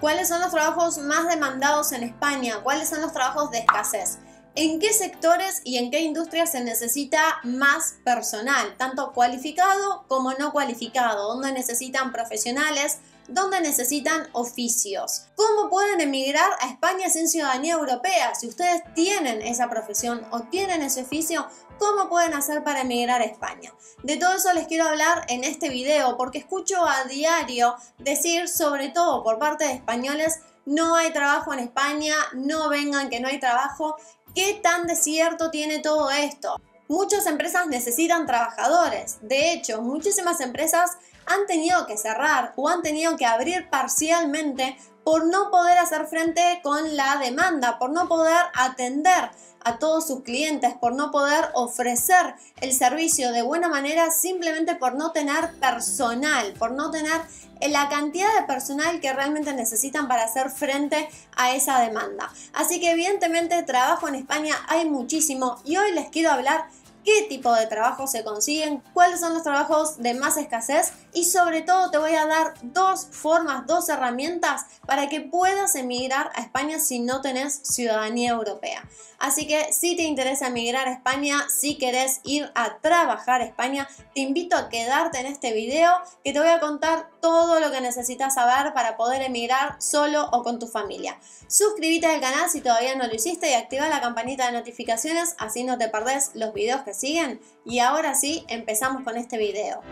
¿Cuáles son los trabajos más demandados en España? ¿Cuáles son los trabajos de escasez? ¿En qué sectores y en qué industrias se necesita más personal, tanto cualificado como no cualificado? ¿Dónde necesitan profesionales? ¿Dónde necesitan oficios. ¿Cómo pueden emigrar a España sin ciudadanía europea? Si ustedes tienen esa profesión o tienen ese oficio, ¿cómo pueden hacer para emigrar a España? De todo eso les quiero hablar en este video porque escucho a diario decir, sobre todo por parte de españoles, no hay trabajo en España, no vengan que no hay trabajo. ¿Qué tan desierto tiene todo esto? Muchas empresas necesitan trabajadores. De hecho, muchísimas empresas han tenido que cerrar o han tenido que abrir parcialmente por no poder hacer frente con la demanda, por no poder atender a todos sus clientes, por no poder ofrecer el servicio de buena manera simplemente por no tener personal, por no tener la cantidad de personal que realmente necesitan para hacer frente a esa demanda. Así que evidentemente trabajo en España hay muchísimo y hoy les quiero hablar qué tipo de trabajos se consiguen, cuáles son los trabajos de más escasez y sobre todo te voy a dar dos formas, dos herramientas para que puedas emigrar a España si no tenés ciudadanía europea. Así que si te interesa emigrar a España, si querés ir a trabajar a España, te invito a quedarte en este video que te voy a contar todo lo que necesitas saber para poder emigrar solo o con tu familia. Suscríbete al canal si todavía no lo hiciste y activa la campanita de notificaciones así no te perdés los videos que siguen. Y ahora sí, empezamos con este video.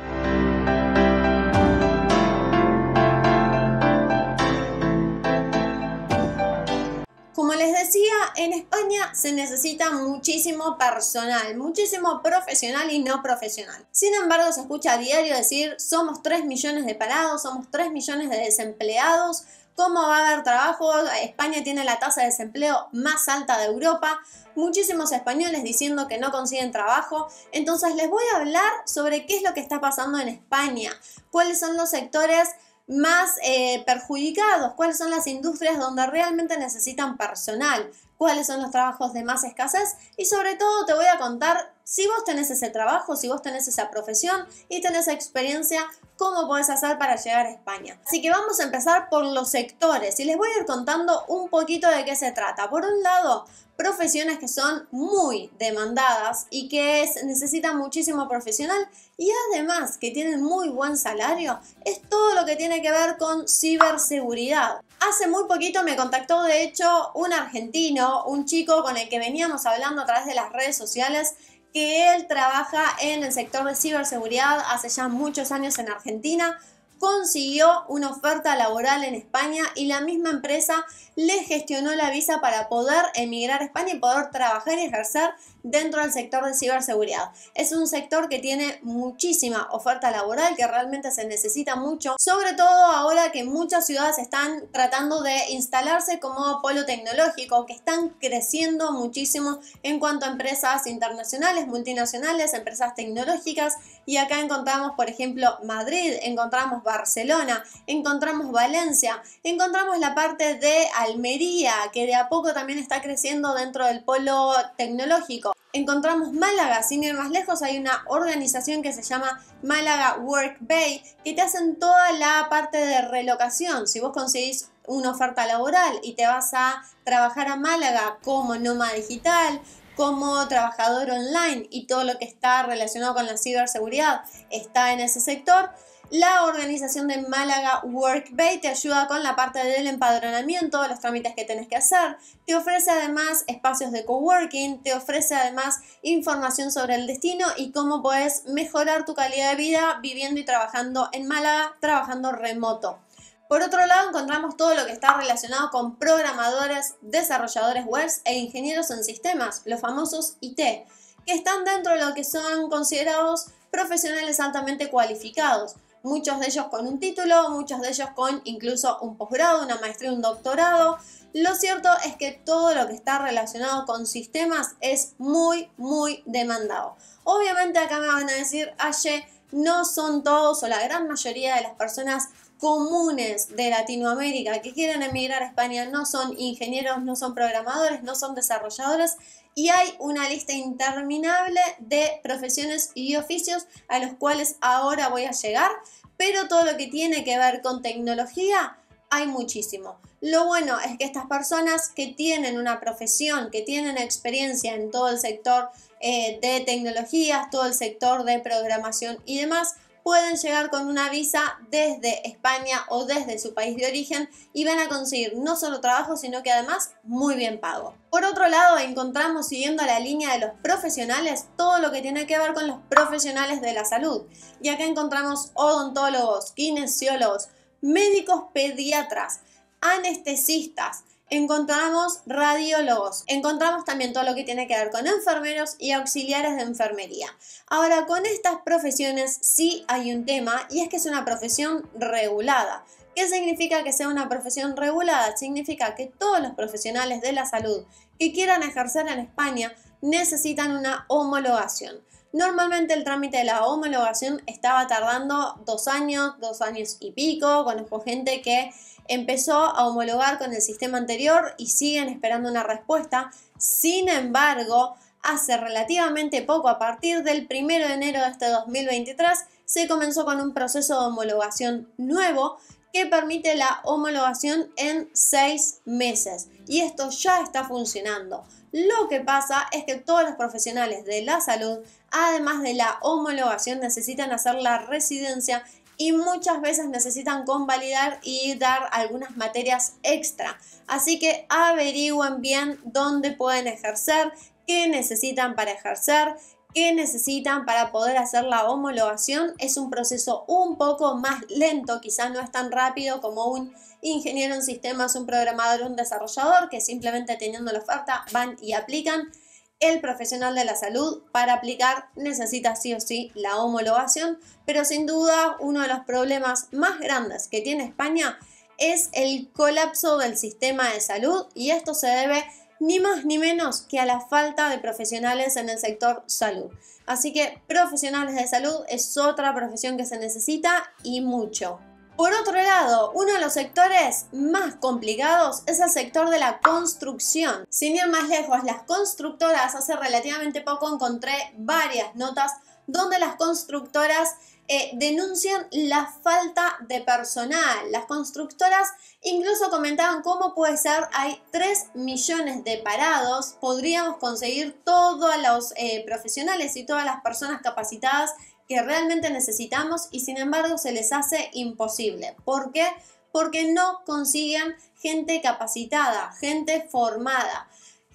Como les decía, en España se necesita muchísimo personal, muchísimo profesional y no profesional. Sin embargo, se escucha a diario decir, somos 3 millones de parados, somos 3 millones de desempleados, ¿cómo va a haber trabajo? España tiene la tasa de desempleo más alta de Europa, muchísimos españoles diciendo que no consiguen trabajo. Entonces les voy a hablar sobre qué es lo que está pasando en España, cuáles son los sectores más eh, perjudicados, cuáles son las industrias donde realmente necesitan personal, cuáles son los trabajos de más escasez y sobre todo te voy a contar si vos tenés ese trabajo, si vos tenés esa profesión y tenés experiencia, cómo podés hacer para llegar a España. Así que vamos a empezar por los sectores y les voy a ir contando un poquito de qué se trata. Por un lado, profesiones que son muy demandadas y que necesitan muchísimo profesional y además que tienen muy buen salario, es todo lo que tiene que ver con ciberseguridad. Hace muy poquito me contactó de hecho un argentino, un chico con el que veníamos hablando a través de las redes sociales que él trabaja en el sector de ciberseguridad hace ya muchos años en Argentina, consiguió una oferta laboral en España y la misma empresa le gestionó la visa para poder emigrar a España y poder trabajar y ejercer dentro del sector de ciberseguridad. Es un sector que tiene muchísima oferta laboral, que realmente se necesita mucho, sobre todo ahora que muchas ciudades están tratando de instalarse como polo tecnológico, que están creciendo muchísimo en cuanto a empresas internacionales, multinacionales, empresas tecnológicas. Y acá encontramos, por ejemplo, Madrid, encontramos Barcelona, encontramos Valencia, encontramos la parte de Almería, que de a poco también está creciendo dentro del polo tecnológico. Encontramos Málaga, sin ir más lejos, hay una organización que se llama Málaga Work Bay, que te hacen toda la parte de relocación. Si vos conseguís una oferta laboral y te vas a trabajar a Málaga como nómada digital, como trabajador online y todo lo que está relacionado con la ciberseguridad está en ese sector, la organización de Málaga Workbay te ayuda con la parte del empadronamiento, los trámites que tenés que hacer. Te ofrece además espacios de coworking, te ofrece además información sobre el destino y cómo puedes mejorar tu calidad de vida viviendo y trabajando en Málaga, trabajando remoto. Por otro lado, encontramos todo lo que está relacionado con programadores, desarrolladores web e ingenieros en sistemas, los famosos IT, que están dentro de lo que son considerados profesionales altamente cualificados muchos de ellos con un título, muchos de ellos con incluso un posgrado, una maestría, un doctorado. Lo cierto es que todo lo que está relacionado con sistemas es muy, muy demandado. Obviamente acá me van a decir, Aye, no son todos o la gran mayoría de las personas comunes de Latinoamérica que quieren emigrar a España no son ingenieros, no son programadores, no son desarrolladores y hay una lista interminable de profesiones y oficios a los cuales ahora voy a llegar, pero todo lo que tiene que ver con tecnología hay muchísimo. Lo bueno es que estas personas que tienen una profesión, que tienen experiencia en todo el sector eh, de tecnologías, todo el sector de programación y demás, pueden llegar con una visa desde España o desde su país de origen y van a conseguir no solo trabajo, sino que además muy bien pago. Por otro lado, encontramos siguiendo la línea de los profesionales todo lo que tiene que ver con los profesionales de la salud. Y acá encontramos odontólogos, kinesiólogos, médicos pediatras, anestesistas, encontramos radiólogos, encontramos también todo lo que tiene que ver con enfermeros y auxiliares de enfermería. Ahora, con estas profesiones sí hay un tema y es que es una profesión regulada. ¿Qué significa que sea una profesión regulada? Significa que todos los profesionales de la salud que quieran ejercer en España necesitan una homologación. Normalmente el trámite de la homologación estaba tardando dos años, dos años y pico. Conozco gente que empezó a homologar con el sistema anterior y siguen esperando una respuesta. Sin embargo, hace relativamente poco, a partir del 1 de enero de este 2023, se comenzó con un proceso de homologación nuevo que permite la homologación en seis meses. Y esto ya está funcionando. Lo que pasa es que todos los profesionales de la salud, además de la homologación, necesitan hacer la residencia y muchas veces necesitan convalidar y dar algunas materias extra. Así que averigüen bien dónde pueden ejercer, qué necesitan para ejercer, qué necesitan para poder hacer la homologación. Es un proceso un poco más lento, quizás no es tan rápido como un ingeniero en sistemas, un programador, un desarrollador que simplemente teniendo la oferta van y aplican el profesional de la salud para aplicar necesita sí o sí la homologación, pero sin duda uno de los problemas más grandes que tiene España es el colapso del sistema de salud y esto se debe ni más ni menos que a la falta de profesionales en el sector salud. Así que profesionales de salud es otra profesión que se necesita y mucho. Por otro lado, uno de los sectores más complicados es el sector de la construcción. Sin ir más lejos, las constructoras, hace relativamente poco encontré varias notas donde las constructoras eh, denuncian la falta de personal. Las constructoras incluso comentaban cómo puede ser, hay 3 millones de parados, podríamos conseguir todos los eh, profesionales y todas las personas capacitadas que realmente necesitamos y sin embargo se les hace imposible. ¿Por qué? Porque no consiguen gente capacitada, gente formada.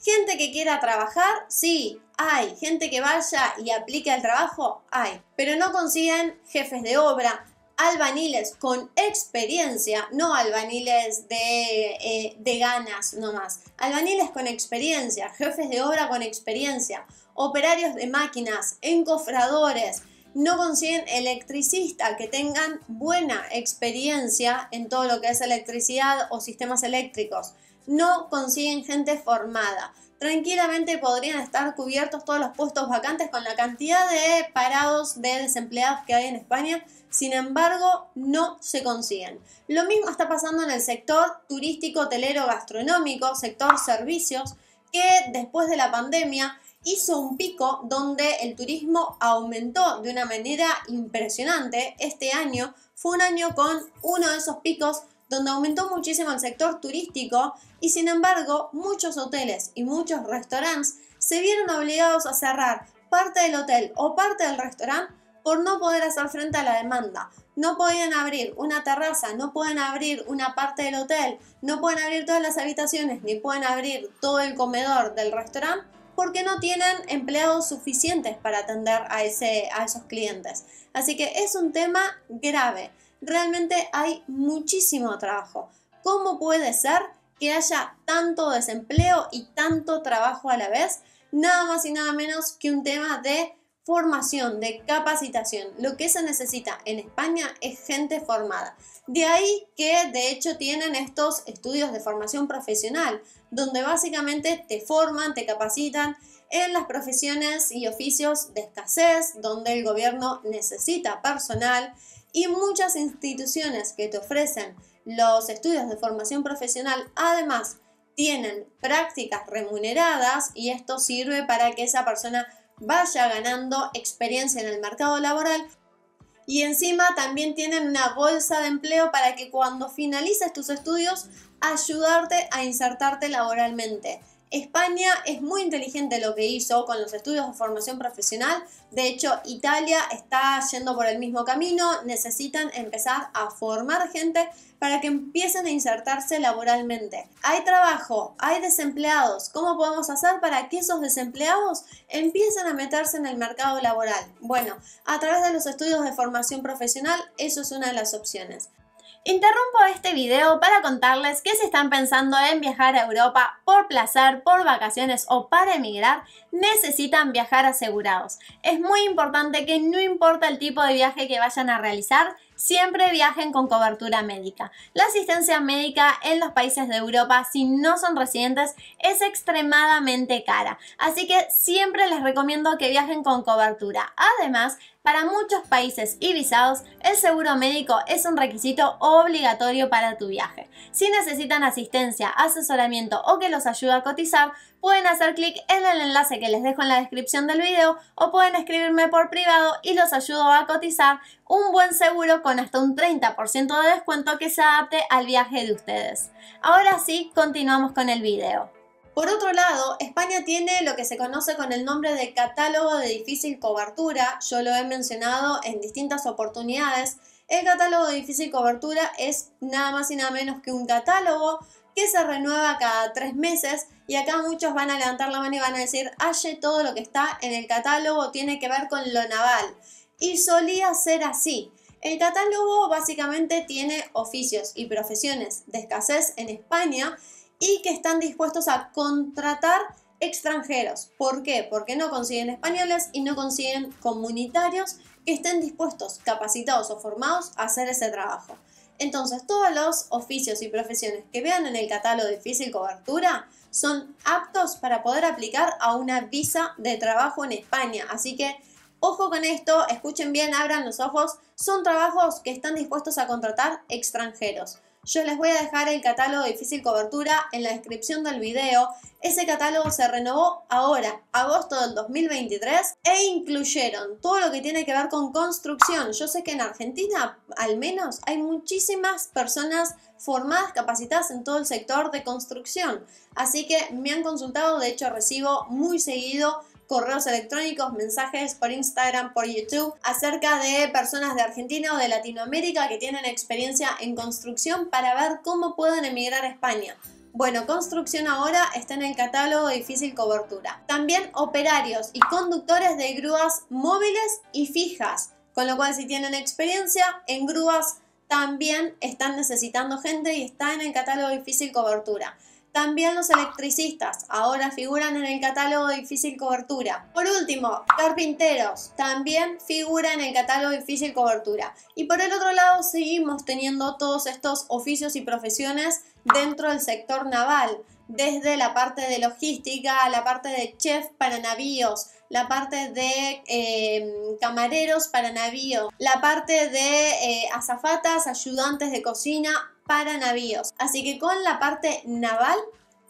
Gente que quiera trabajar, sí, hay. Gente que vaya y aplique al trabajo, hay. Pero no consiguen jefes de obra, albaniles con experiencia, no albaniles de, eh, de ganas nomás. Albaniles con experiencia, jefes de obra con experiencia, operarios de máquinas, encofradores, no consiguen electricistas que tengan buena experiencia en todo lo que es electricidad o sistemas eléctricos. No consiguen gente formada. Tranquilamente podrían estar cubiertos todos los puestos vacantes con la cantidad de parados de desempleados que hay en España. Sin embargo, no se consiguen. Lo mismo está pasando en el sector turístico, hotelero, gastronómico, sector servicios, que después de la pandemia hizo un pico donde el turismo aumentó de una manera impresionante. Este año fue un año con uno de esos picos donde aumentó muchísimo el sector turístico y sin embargo muchos hoteles y muchos restaurantes se vieron obligados a cerrar parte del hotel o parte del restaurante por no poder hacer frente a la demanda. No podían abrir una terraza, no pueden abrir una parte del hotel, no pueden abrir todas las habitaciones, ni pueden abrir todo el comedor del restaurante porque no tienen empleados suficientes para atender a, ese, a esos clientes. Así que es un tema grave. Realmente hay muchísimo trabajo. ¿Cómo puede ser que haya tanto desempleo y tanto trabajo a la vez? Nada más y nada menos que un tema de formación, de capacitación. Lo que se necesita en España es gente formada. De ahí que de hecho tienen estos estudios de formación profesional, donde básicamente te forman, te capacitan en las profesiones y oficios de escasez, donde el gobierno necesita personal y muchas instituciones que te ofrecen los estudios de formación profesional. Además tienen prácticas remuneradas y esto sirve para que esa persona vaya ganando experiencia en el mercado laboral Y encima también tienen una bolsa de empleo para que cuando finalices tus estudios ayudarte a insertarte laboralmente. España es muy inteligente lo que hizo con los estudios de formación profesional. De hecho, Italia está yendo por el mismo camino. Necesitan empezar a formar gente para que empiecen a insertarse laboralmente. Hay trabajo, hay desempleados. ¿Cómo podemos hacer para que esos desempleados empiecen a meterse en el mercado laboral? Bueno, a través de los estudios de formación profesional, eso es una de las opciones. Interrumpo este video para contarles que si están pensando en viajar a Europa por placer, por vacaciones o para emigrar, necesitan viajar asegurados. Es muy importante que no importa el tipo de viaje que vayan a realizar, siempre viajen con cobertura médica. La asistencia médica en los países de Europa, si no son residentes, es extremadamente cara. Así que siempre les recomiendo que viajen con cobertura. Además, para muchos países y visados, el seguro médico es un requisito obligatorio para tu viaje. Si necesitan asistencia, asesoramiento o que los ayude a cotizar, pueden hacer clic en el enlace que les dejo en la descripción del video o pueden escribirme por privado y los ayudo a cotizar un buen seguro con hasta un 30% de descuento que se adapte al viaje de ustedes. Ahora sí, continuamos con el video. Por otro lado, España tiene lo que se conoce con el nombre de catálogo de difícil cobertura, yo lo he mencionado en distintas oportunidades. El catálogo de difícil cobertura es nada más y nada menos que un catálogo que se renueva cada tres meses y acá muchos van a levantar la mano y van a decir, Aye, todo lo que está en el catálogo tiene que ver con lo naval. Y solía ser así. El catálogo básicamente tiene oficios y profesiones de escasez en España y que están dispuestos a contratar extranjeros. ¿Por qué? Porque no consiguen españoles y no consiguen comunitarios que estén dispuestos, capacitados o formados a hacer ese trabajo. Entonces, todos los oficios y profesiones que vean en el catálogo de difícil cobertura son aptos para poder aplicar a una visa de trabajo en España. Así que, ojo con esto, escuchen bien, abran los ojos. Son trabajos que están dispuestos a contratar extranjeros. Yo les voy a dejar el catálogo de difícil cobertura en la descripción del video. Ese catálogo se renovó ahora, agosto del 2023, e incluyeron todo lo que tiene que ver con construcción. Yo sé que en Argentina, al menos, hay muchísimas personas formadas, capacitadas en todo el sector de construcción. Así que me han consultado, de hecho recibo muy seguido correos electrónicos, mensajes por Instagram, por YouTube, acerca de personas de Argentina o de Latinoamérica que tienen experiencia en construcción para ver cómo pueden emigrar a España. Bueno, construcción ahora está en el catálogo difícil cobertura. También operarios y conductores de grúas móviles y fijas, con lo cual si tienen experiencia en grúas también están necesitando gente y está en el catálogo difícil cobertura. También los electricistas ahora figuran en el catálogo difícil cobertura. Por último, carpinteros también figuran en el catálogo difícil cobertura. Y por el otro lado seguimos teniendo todos estos oficios y profesiones dentro del sector naval, desde la parte de logística, la parte de chef para navíos, la parte de em, camareros para navíos, la parte de eh, azafatas, ayudantes de cocina, para navíos. Así que con la parte naval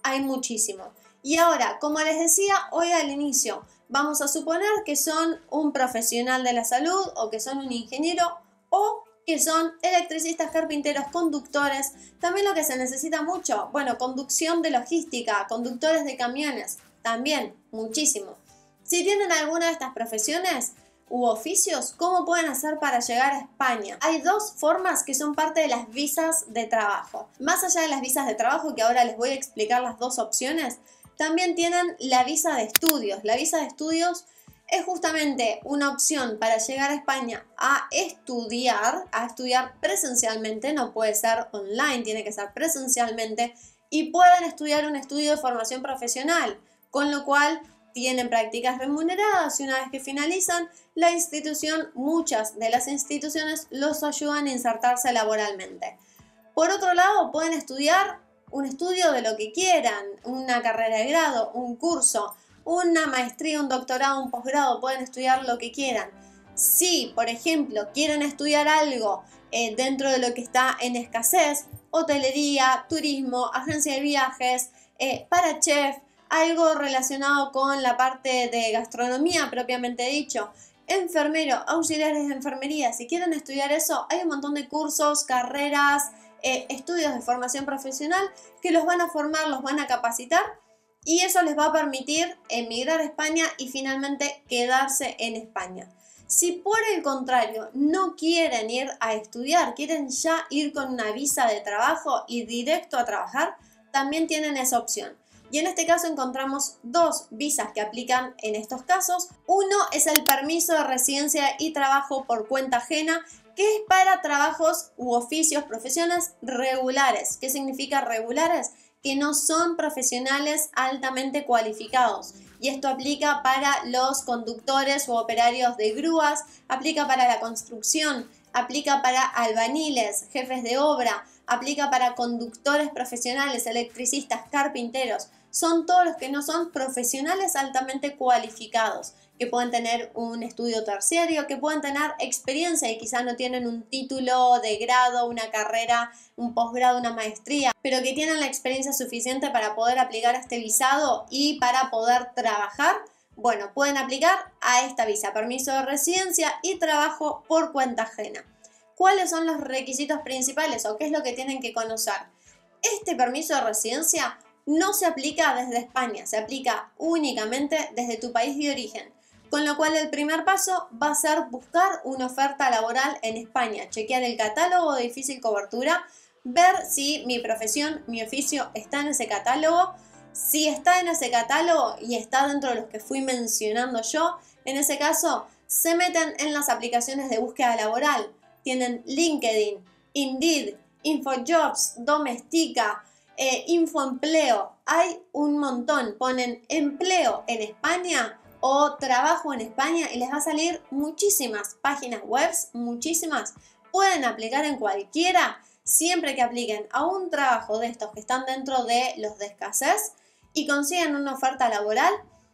hay muchísimo. Y ahora, como les decía hoy al inicio, vamos a suponer que son un profesional de la salud o que son un ingeniero o que son electricistas, carpinteros, conductores. También lo que se necesita mucho, bueno, conducción de logística, conductores de camiones, también muchísimo. Si tienen alguna de estas profesiones, u oficios, ¿cómo pueden hacer para llegar a España? Hay dos formas que son parte de las visas de trabajo. Más allá de las visas de trabajo, que ahora les voy a explicar las dos opciones, también tienen la visa de estudios. La visa de estudios es justamente una opción para llegar a España a estudiar, a estudiar presencialmente, no puede ser online, tiene que ser presencialmente, y pueden estudiar un estudio de formación profesional, con lo cual tienen prácticas remuneradas y una vez que finalizan, la institución, muchas de las instituciones los ayudan a insertarse laboralmente. Por otro lado, pueden estudiar un estudio de lo que quieran, una carrera de grado, un curso, una maestría, un doctorado, un posgrado, pueden estudiar lo que quieran. Si, por ejemplo, quieren estudiar algo eh, dentro de lo que está en escasez, hotelería, turismo, agencia de viajes, eh, para chef, algo relacionado con la parte de gastronomía propiamente dicho, enfermero, auxiliares de enfermería. Si quieren estudiar eso, hay un montón de cursos, carreras, eh, estudios de formación profesional que los van a formar, los van a capacitar y eso les va a permitir emigrar a España y finalmente quedarse en España. Si por el contrario no quieren ir a estudiar, quieren ya ir con una visa de trabajo y directo a trabajar, también tienen esa opción. Y en este caso encontramos dos visas que aplican en estos casos. Uno es el permiso de residencia y trabajo por cuenta ajena, que es para trabajos u oficios, profesiones regulares. ¿Qué significa regulares? Que no son profesionales altamente cualificados. Y esto aplica para los conductores u operarios de grúas, aplica para la construcción, aplica para albaniles, jefes de obra, aplica para conductores profesionales, electricistas, carpinteros son todos los que no son profesionales altamente cualificados, que pueden tener un estudio terciario, que pueden tener experiencia y quizás no tienen un título de grado, una carrera, un posgrado, una maestría, pero que tienen la experiencia suficiente para poder aplicar a este visado y para poder trabajar. Bueno, pueden aplicar a esta visa, permiso de residencia y trabajo por cuenta ajena. ¿Cuáles son los requisitos principales o qué es lo que tienen que conocer? Este permiso de residencia no se aplica desde España, se aplica únicamente desde tu país de origen. Con lo cual el primer paso va a ser buscar una oferta laboral en España, chequear el catálogo de difícil cobertura, ver si mi profesión, mi oficio está en ese catálogo. Si está en ese catálogo y está dentro de los que fui mencionando yo, en ese caso se meten en las aplicaciones de búsqueda laboral. Tienen LinkedIn, Indeed, InfoJobs, Domestika, eh, infoempleo, hay un montón. Ponen empleo en España o trabajo en España y les va a salir muchísimas páginas web, muchísimas. Pueden aplicar en cualquiera, siempre que apliquen a un trabajo de estos que están dentro de los de escasez y consigan una oferta laboral,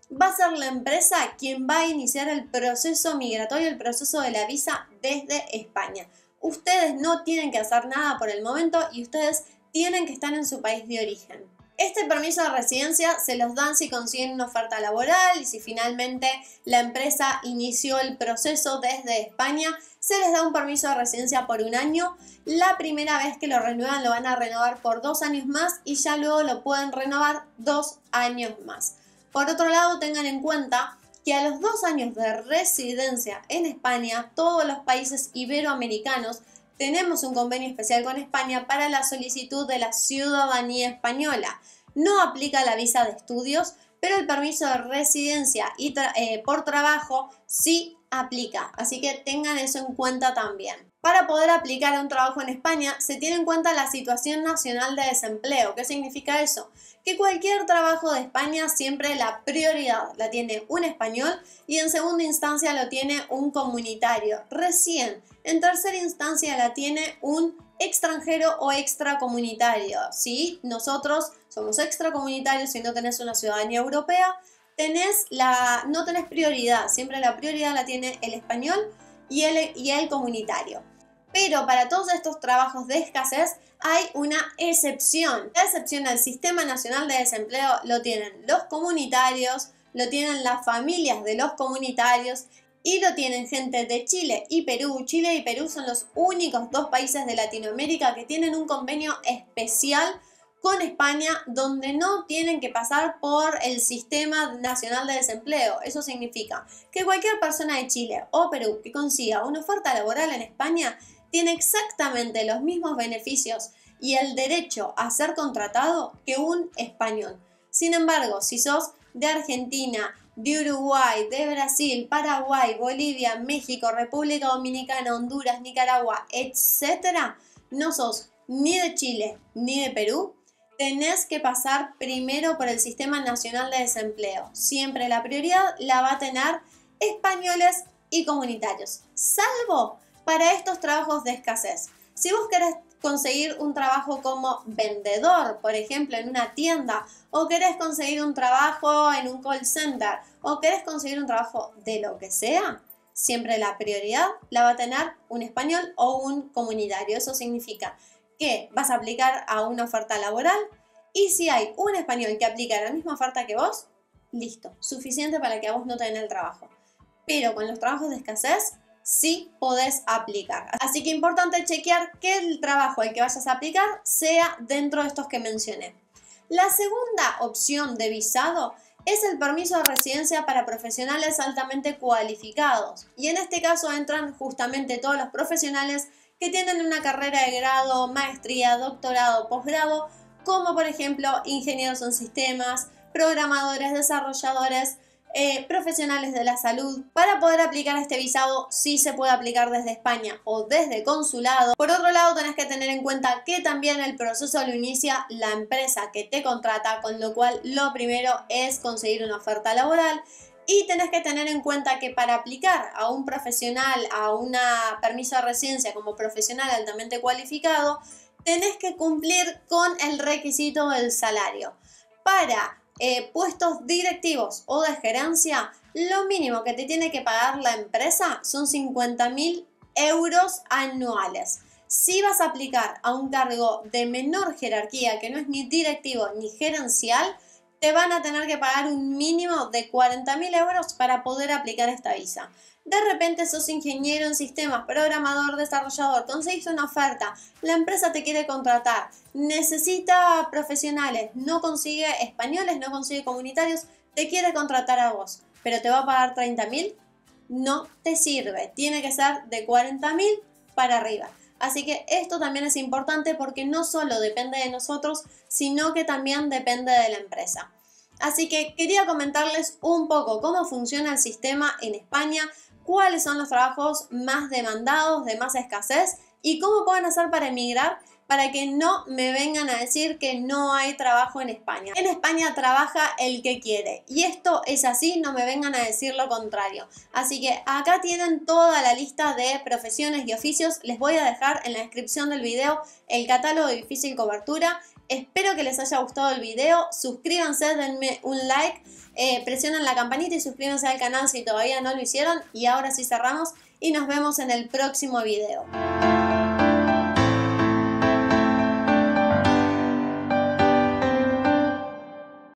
va a ser la empresa quien va a iniciar el proceso migratorio, el proceso de la visa desde España. Ustedes no tienen que hacer nada por el momento y ustedes tienen que estar en su país de origen. Este permiso de residencia se los dan si consiguen una oferta laboral y si finalmente la empresa inició el proceso desde España, se les da un permiso de residencia por un año. La primera vez que lo renuevan lo van a renovar por dos años más y ya luego lo pueden renovar dos años más. Por otro lado, tengan en cuenta que a los dos años de residencia en España, todos los países iberoamericanos tenemos un convenio especial con España para la solicitud de la ciudadanía española. No aplica la visa de estudios, pero el permiso de residencia y eh, por trabajo sí aplica. Así que tengan eso en cuenta también. Para poder aplicar a un trabajo en España se tiene en cuenta la situación nacional de desempleo. ¿Qué significa eso? Que cualquier trabajo de España siempre la prioridad la tiene un español y en segunda instancia lo tiene un comunitario. Recién en tercera instancia la tiene un extranjero o extracomunitario. Si nosotros somos extracomunitarios y no tenés una ciudadanía europea, tenés la, no tenés prioridad. Siempre la prioridad la tiene el español y el, y el comunitario. Pero para todos estos trabajos de escasez hay una excepción. La excepción al Sistema Nacional de Desempleo lo tienen los comunitarios, lo tienen las familias de los comunitarios y lo tienen gente de Chile y Perú. Chile y Perú son los únicos dos países de Latinoamérica que tienen un convenio especial con España donde no tienen que pasar por el Sistema Nacional de Desempleo. Eso significa que cualquier persona de Chile o Perú que consiga una oferta laboral en España tiene exactamente los mismos beneficios y el derecho a ser contratado que un español. Sin embargo, si sos de Argentina, de Uruguay, de Brasil, Paraguay, Bolivia, México, República Dominicana, Honduras, Nicaragua, etc., no sos ni de Chile ni de Perú, tenés que pasar primero por el Sistema Nacional de Desempleo. Siempre la prioridad la va a tener españoles y comunitarios, salvo para estos trabajos de escasez. Si vos querés conseguir un trabajo como vendedor, por ejemplo, en una tienda, o querés conseguir un trabajo en un call center, o querés conseguir un trabajo de lo que sea, siempre la prioridad la va a tener un español o un comunitario. Eso significa que vas a aplicar a una oferta laboral y si hay un español que aplica la misma oferta que vos, listo, suficiente para que a vos no te den el trabajo. pero con los trabajos de escasez sí podés aplicar. Así que importante chequear que el trabajo al que vayas a aplicar sea dentro de estos que mencioné. La segunda opción de visado es el permiso de residencia para profesionales altamente cualificados. Y en este caso entran justamente todos los profesionales que tienen una carrera de grado, maestría, doctorado, posgrado, como por ejemplo ingenieros en sistemas, programadores, desarrolladores, eh, profesionales de la salud. Para poder aplicar este visado sí se puede aplicar desde España o desde consulado. Por otro lado tenés que tener en cuenta que también el proceso lo inicia la empresa que te contrata, con lo cual lo primero es conseguir una oferta laboral y tenés que tener en cuenta que para aplicar a un profesional, a una permiso de residencia como profesional altamente cualificado, tenés que cumplir con el requisito del salario. Para eh, puestos directivos o de gerencia, lo mínimo que te tiene que pagar la empresa son 50 mil euros anuales. Si vas a aplicar a un cargo de menor jerarquía, que no es ni directivo ni gerencial, te van a tener que pagar un mínimo de 40 mil euros para poder aplicar esta visa. De repente sos ingeniero en sistemas, programador, desarrollador, conseguiste una oferta, la empresa te quiere contratar, necesita profesionales, no consigue españoles, no consigue comunitarios, te quiere contratar a vos, pero te va a pagar 30 mil, no te sirve, tiene que ser de 40 mil para arriba. Así que esto también es importante porque no solo depende de nosotros, sino que también depende de la empresa. Así que quería comentarles un poco cómo funciona el sistema en España, cuáles son los trabajos más demandados, de más escasez y cómo pueden hacer para emigrar para que no me vengan a decir que no hay trabajo en España. En España trabaja el que quiere y esto es así, no me vengan a decir lo contrario. Así que acá tienen toda la lista de profesiones y oficios. Les voy a dejar en la descripción del video el catálogo de difícil cobertura. Espero que les haya gustado el video. Suscríbanse, denme un like, eh, presionen la campanita y suscríbanse al canal si todavía no lo hicieron. Y ahora sí cerramos y nos vemos en el próximo video.